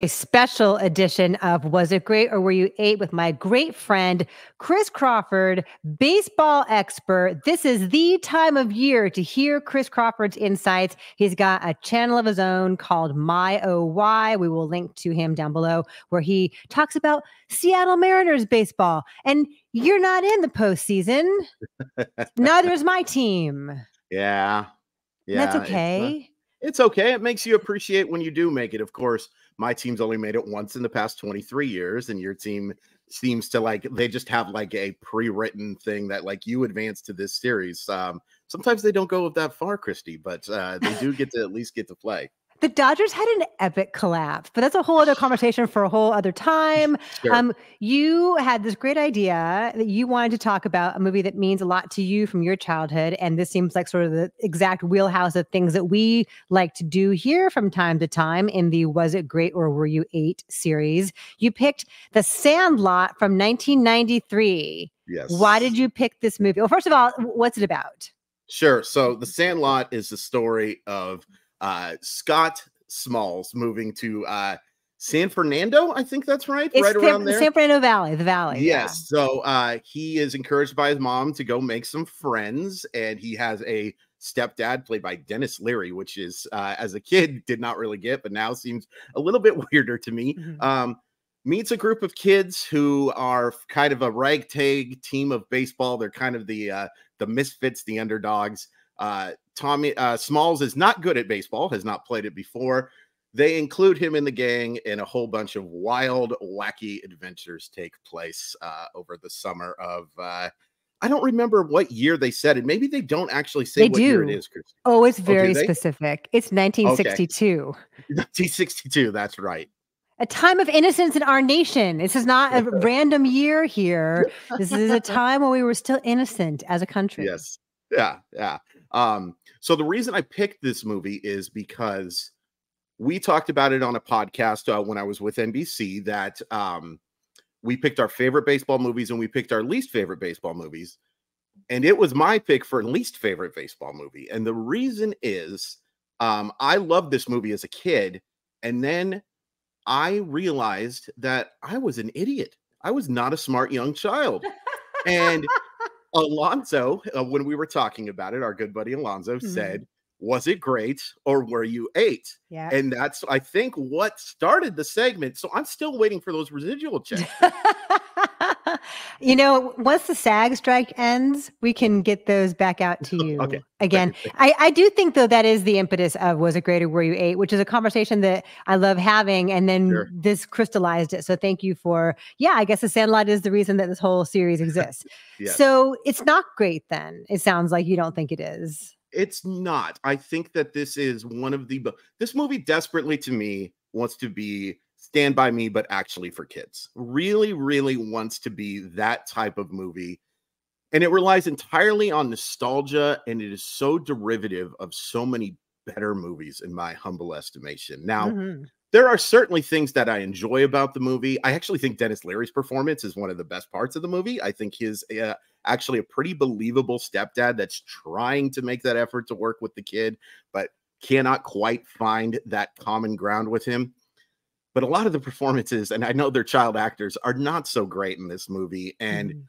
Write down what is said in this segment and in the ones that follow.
a special edition of Was It Great or Were You Eight with my great friend, Chris Crawford, baseball expert. This is the time of year to hear Chris Crawford's insights. He's got a channel of his own called My OY. We will link to him down below where he talks about Seattle Mariners baseball. And you're not in the postseason, neither is my team. Yeah. Yeah. That's okay. It's, okay. It makes you appreciate when you do make it, of course my team's only made it once in the past 23 years and your team seems to like they just have like a pre-written thing that like you advance to this series um sometimes they don't go that far christy but uh they do get to at least get to play the Dodgers had an epic collapse, but that's a whole other conversation for a whole other time. Sure. Um, you had this great idea that you wanted to talk about a movie that means a lot to you from your childhood, and this seems like sort of the exact wheelhouse of things that we like to do here from time to time in the "Was It Great or Were You Eight series. You picked The Sandlot from 1993. Yes. Why did you pick this movie? Well, first of all, what's it about? Sure. So, The Sandlot is the story of uh, Scott Smalls moving to uh, San Fernando. I think that's right. It's right San, around there. San Fernando Valley, the valley. Yes. Yeah. So uh, he is encouraged by his mom to go make some friends, and he has a stepdad played by Denis Leary, which is uh, as a kid did not really get, but now seems a little bit weirder to me. Mm-hmm. Um, meets a group of kids who are kind of a ragtag team of baseball. They're kind of the uh, the misfits, the underdogs. Uh, Tommy uh, Smalls is not good at baseball, has not played it before. They include him in the gang, and a whole bunch of wild, wacky adventures take place uh, over the summer of. Uh, I don't remember what year they said it. Maybe they don't actually say they what do. year it is. Christine. Oh, it's oh, very oh, specific. It's 1962. Okay. 1962. That's right a time of innocence in our nation. This is not a random year here. This is a time when we were still innocent as a country. Yes. Yeah. Yeah. Um, so the reason I picked this movie is because we talked about it on a podcast uh, when I was with NBC that um, we picked our favorite baseball movies and we picked our least favorite baseball movies. And it was my pick for least favorite baseball movie. And the reason is um, I loved this movie as a kid. And then I realized that I was an idiot. I was not a smart young child. and Alonzo, uh, when we were talking about it, our good buddy Alonzo mm-hmm. said, Was it great or were you eight? Yeah. And that's, I think, what started the segment. So I'm still waiting for those residual checks. You know, once the SAG strike ends, we can get those back out to you okay. again. I, I do think, though, that is the impetus of Was It Great or Were You Eight, which is a conversation that I love having. And then sure. this crystallized it. So thank you for, yeah, I guess The Sandlot is the reason that this whole series exists. yes. So it's not great then. It sounds like you don't think it is. It's not. I think that this is one of the, this movie desperately to me wants to be Stand By Me, but actually for kids. Really, really wants to be that type of movie. And it relies entirely on nostalgia and it is so derivative of so many better movies, in my humble estimation. Now, mm-hmm. there are certainly things that I enjoy about the movie. I actually think Denis Leary's performance is one of the best parts of the movie. I think his uh, actually a pretty believable stepdad that's trying to make that effort to work with the kid, but cannot quite find that common ground with him but a lot of the performances, and I know they're child actors, are not so great in this movie. And mm.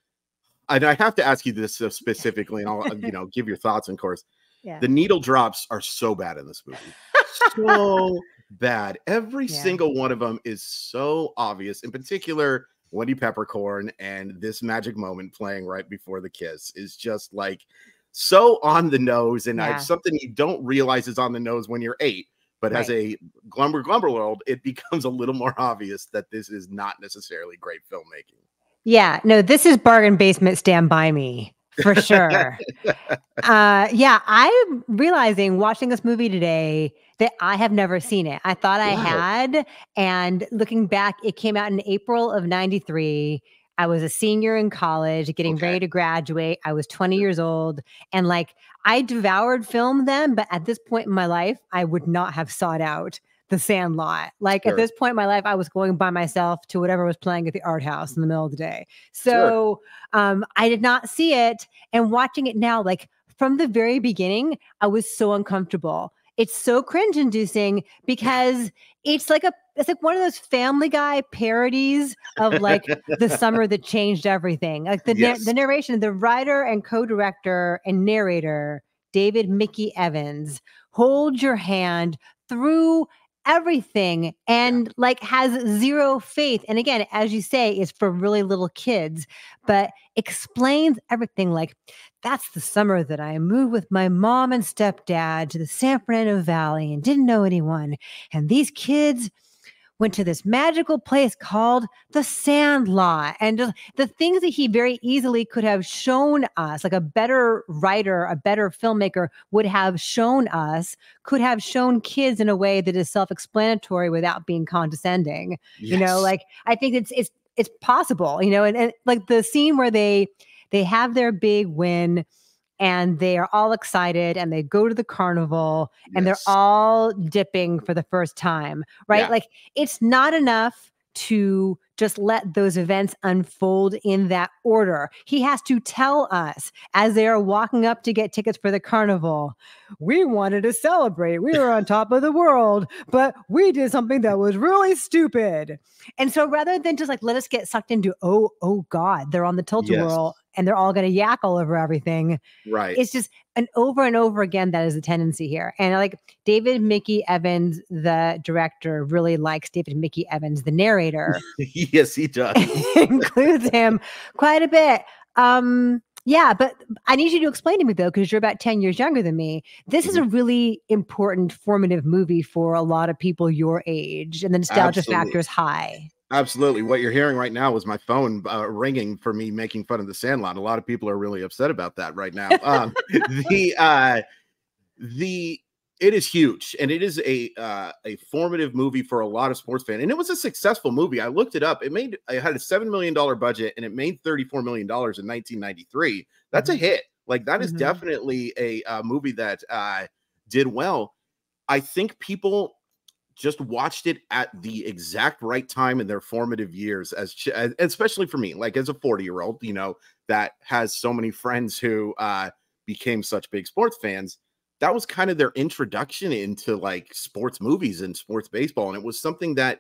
I, I have to ask you this specifically, and I'll uh, you know give your thoughts. Of course, yeah. the needle drops are so bad in this movie, so bad. Every yeah. single one of them is so obvious. In particular, Wendy Peppercorn and this magic moment playing right before the kiss is just like so on the nose, and yeah. something you don't realize is on the nose when you're eight but right. as a Glumber Glumber world, it becomes a little more obvious that this is not necessarily great filmmaking. Yeah, no, this is bargain basement stand by me for sure. uh, yeah, I'm realizing watching this movie today that I have never seen it. I thought I wow. had, and looking back, it came out in April of '93. I was a senior in college, getting okay. ready to graduate. I was 20 years old, and like I devoured film then, but at this point in my life, I would not have sought out the Sandlot. Like sure. at this point in my life, I was going by myself to whatever was playing at the art house in the middle of the day. So sure. um, I did not see it. And watching it now, like from the very beginning, I was so uncomfortable. It's so cringe inducing because it's like a it's like one of those Family Guy parodies of like the summer that changed everything. Like the Yes. the narration, the writer and co-director and narrator David Mickey Evans hold your hand through everything and like has zero faith and again as you say is for really little kids but explains everything like that's the summer that I moved with my mom and stepdad to the San Fernando Valley and didn't know anyone. And these kids went to this magical place called the Sandlot. And just the things that he very easily could have shown us, like a better writer, a better filmmaker would have shown us, could have shown kids in a way that is self explanatory without being condescending you know like i think it's it's it's possible you know and, and like the scene where they they have their big win and they are all excited and they go to the carnival and they're all dipping for the first time right Yeah. like it's not enough to just let those events unfold in that order. He has to tell us as they are walking up to get tickets for the carnival, we wanted to celebrate. We were on top of the world, but we did something that was really stupid. And so rather than just like let us get sucked into, oh, oh God, they're on the tilt Yes. whirl and they're all gonna yak all over everything right. it's just an over and over again that is a tendency here and like david mickey evans the director really likes david mickey evans the narrator yes, he does. includes him quite a bit um yeah but i need you to explain to me though because you're about 10 years younger than me this is a Mm-hmm. really important formative movie for a lot of people your age and the nostalgia Absolutely. factor is high Absolutely. What you're hearing right now was my phone uh, ringing for me making fun of the Sandlot. A lot of people are really upset about that right now. Um, the uh, the it is huge, and it is a uh, a formative movie for a lot of sports fans, and it was a successful movie. I looked it up. It made it had a seven million dollar budget, and it made thirty four million dollars in 1993. That's a Mhm. hit. Like that is Mhm. definitely a uh, movie that uh, did well. I think people just watched it at the exact right time in their formative years as, especially for me like as a 40 year old you know that has so many friends who uh became such big sports fans that was kind of their introduction into like sports movies and sports baseball and it was something that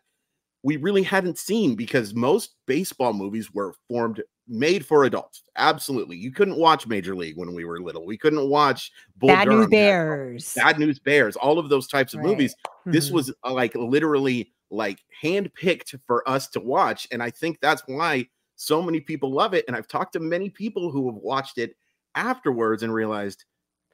we really hadn't seen because most baseball movies were formed made for adults absolutely you couldn't watch major league when we were little we couldn't watch Bull bad news bears bad news bears all of those types of Right. movies this Mhm. was uh, like literally like handpicked for us to watch and i think that's why so many people love it and i've talked to many people who have watched it afterwards and realized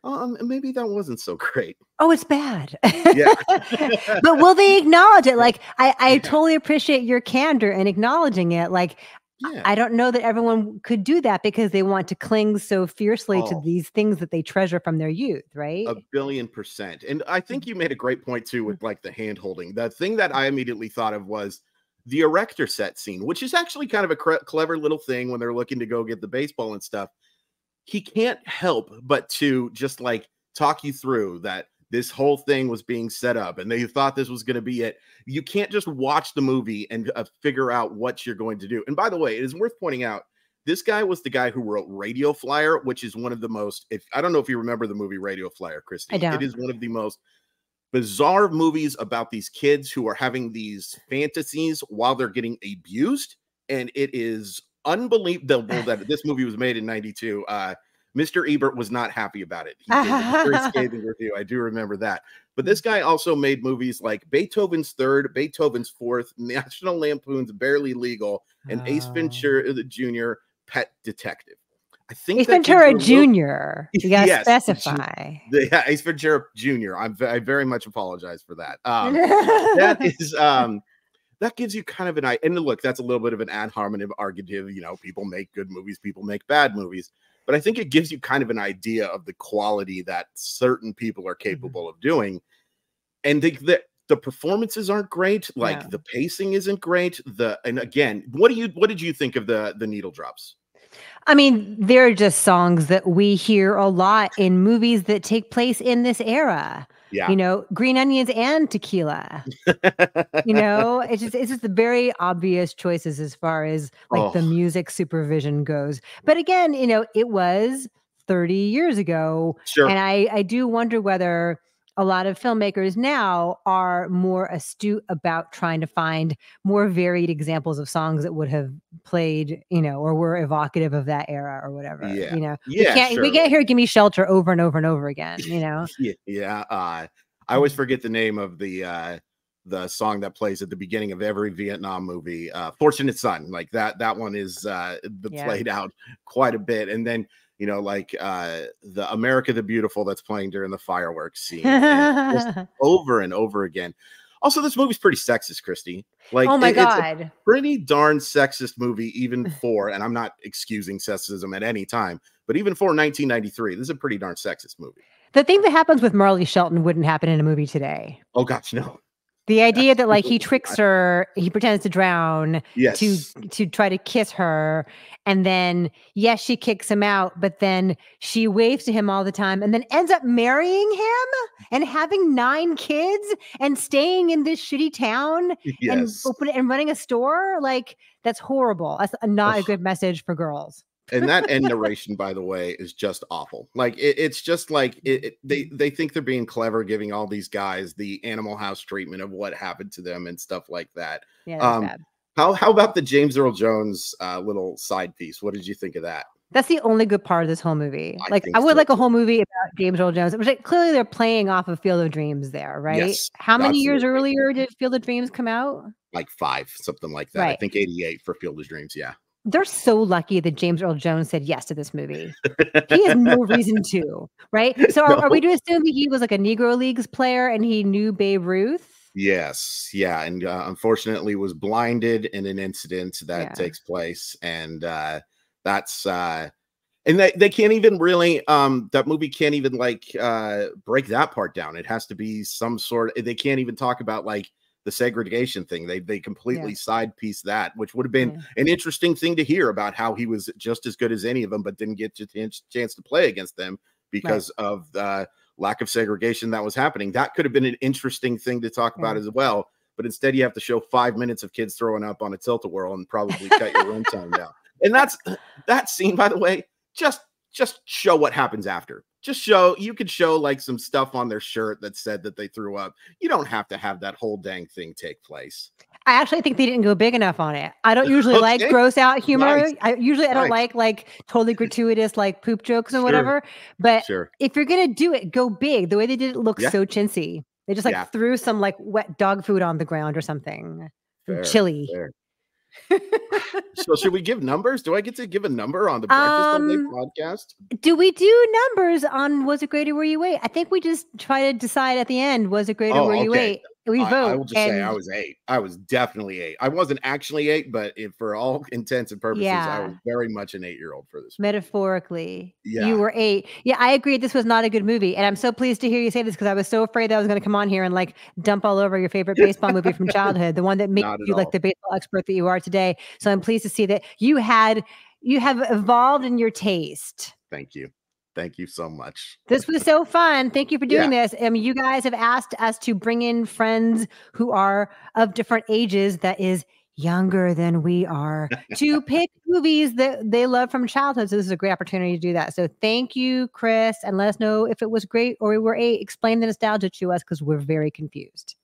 um maybe that wasn't so great oh it's bad yeah but will they acknowledge it? Like, I, I Yeah. totally appreciate your candor in acknowledging it. Like, yeah I don't know that everyone could do that because they want to cling so fiercely to Oh. these things that they treasure from their youth, right? a billion percent and i Mm-hmm. think you made a great point too with like the hand holding the thing that i immediately thought of was the erector set scene which is actually kind of a cre- clever little thing when they're looking to go get the baseball and stuff he can't help but to just like talk you through that this whole thing was being set up and they thought this was going to be it you can't just watch the movie and uh, figure out what you're going to do and by the way it is worth pointing out this guy was the guy who wrote Radio Flyer, which is one of the most. If I don't know if you remember the movie Radio Flyer, Christy, don't. it is one of the most bizarre movies about these kids who are having these fantasies while they're getting abused, and it is unbelievable that this movie was made in '92. Uh, Mr. Ebert was not happy about it. He gave a very scathing review. I do remember that. But this guy also made movies like Beethoven's Third, Beethoven's Fourth, National Lampoon's Barely Legal, and Ace Oh. Ventura Jr. Pet Detective. I think Ace Ventura Jr. You gotta Yes, specify. the- yeah, Ace Ventura Jr. I'm I very much apologize for that. Um, that is um that gives you kind of an eye. And look, that's a little bit of an ad hominem argument. You know, people make good movies, people make bad movies, but I think it gives you kind of an idea of the quality that certain people are mm-hmm. capable of doing. And the, the the performances aren't great. Like No. the pacing isn't great. The and again, what do you what did you think of the the needle drops? I mean, they're just songs that we hear a lot in movies that take place in this era. Yeah. You know, green onions and tequila. you know it's just it's just the very obvious choices as far as like the Oh. music supervision goes but again you know it was 30 years ago sure. and i i do wonder whether a lot of filmmakers now are more astute about trying to find more varied examples of songs that would have played, you know, or were evocative of that era or whatever. Yeah. You know, Yeah, we can't sure. we can't hear "Give Me Shelter" over and over and over again. You know, yeah, yeah. Uh, I always forget the name of the uh, the song that plays at the beginning of every Vietnam movie. Uh, "Fortunate Son," like that. That one is uh, the Yeah. played out quite a bit, and then you know, like uh, the "America the Beautiful" that's playing during the fireworks scene, and over and over again. Also, this movie's pretty sexist, Christy. Like, oh my it- it's a god. pretty darn sexist movie, even for, and I'm not excusing sexism at any time, but even for 1993, this is a pretty darn sexist movie. The thing that happens with Marley Shelton wouldn't happen in a movie today. Oh gosh, no. The idea that like he tricks her, he pretends to drown Yes. to to try to kiss her, and then yes, she kicks him out, but then she waves to him all the time, and then ends up marrying him and having nine kids and staying in this shitty town and yes. open and running a store. Like that's horrible. That's not a good message for girls. And that end narration, by the way, is just awful. Like it, it's just like it, it- they they think they're being clever, giving all these guys the Animal House treatment of what happened to them and stuff like that. Yeah, Um. How how about the James Earl Jones uh, little side piece? What did you think of that? That's the only good part of this whole movie. I like I would so, like a whole movie about James Earl Jones. Which like, clearly they're playing off of Field of Dreams there, right? Yes, How many years earlier did Field of Dreams come out? Like five, something like that. I think 88 for Field of Dreams. Yeah. They're so lucky that James Earl Jones said yes to this movie. He has no reason to, right? So are, are we to assume that he was like a Negro Leagues player and he knew Babe Ruth? Yes, yeah, and uh, unfortunately was blinded in an incident that Yeah. takes place, and uh, that's uh, and they they can't even really um that movie can't even like uh break that part down. It has to be some sort. They can't even talk about like the segregation thing. They they completely side piece that, which would have been Yeah. an interesting thing to hear about how he was just as good as any of them, but didn't get a chance chance to play against them because of the lack of segregation that was happening. That could have been an interesting thing to talk about as well. But instead, you have to show five minutes of kids throwing up on a tilt a whirl and probably cut your runtime down. And that's that scene, by the way. Just just show what happens after. Just show you could show like some stuff on their shirt that said that they threw up. You don't have to have that whole dang thing take place. I actually think they didn't go big enough on it. I don't usually like gross out humor. Nice. I usually I don't Nice. like like totally gratuitous like poop jokes and Sure. whatever. But Sure. if you're gonna do it, go big. The way they did it looks Yeah. so chintzy. They just like Yeah. threw some like wet dog food on the ground or something. Fair, Chili. fair. So should we give numbers? Do I get to give a number on the Breakfast Um, podcast? Do we do numbers on was it great or were you wait? I think we just try to decide at the end was it great or Oh, were you wait? We I, vote. I will just say I was eight. I was definitely eight. I wasn't actually eight, but if, for all intents and purposes, I was very much an eight-year-old for this. metaphorically. Yeah. You were eight. Yeah, I agree. This was not a good movie. And I'm so pleased to hear you say this because I was so afraid that I was going to come on here and like dump all over your favorite baseball movie from childhood, the one that made you like the baseball expert that you are today. So I'm pleased to see that you had, you have evolved in your taste. Thank you. Thank you so much. This was so fun. Thank you for doing Yeah. this. I mean, you guys have asked us to bring in friends who are of different ages that is younger than we are to pick movies that they love from childhood. So this is a great opportunity to do that. So thank you, Chris, and let us know if it was great or we were eight. Explain the nostalgia to us because we're very confused.